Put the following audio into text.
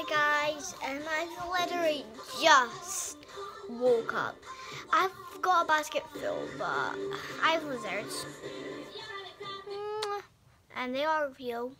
Hi guys, and I've literally just woke up. I've got a basket full, but I have lizards. And they are real.